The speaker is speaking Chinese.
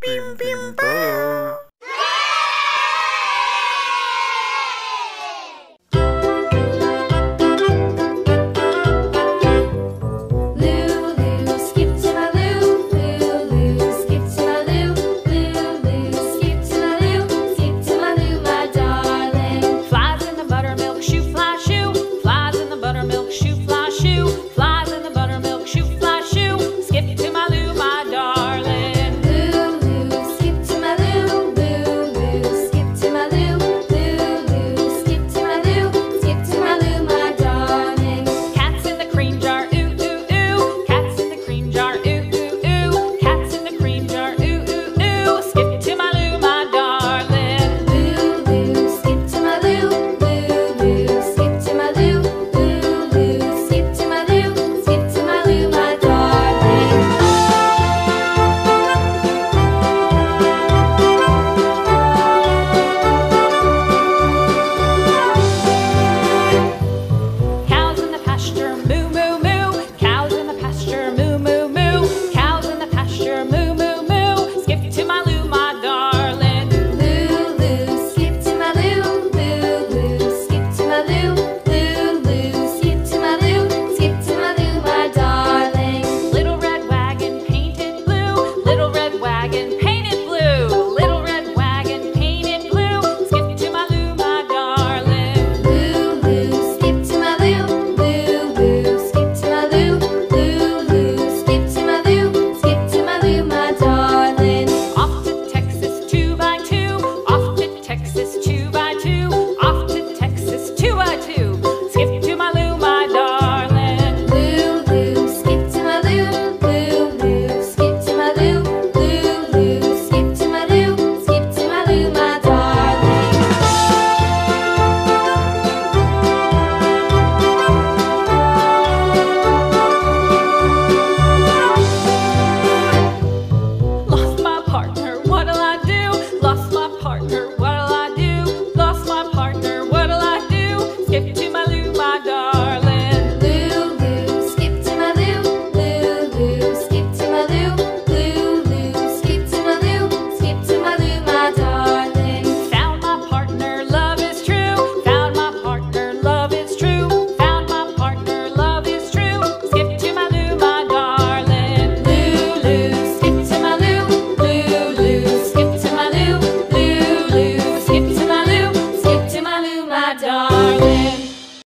冰冰。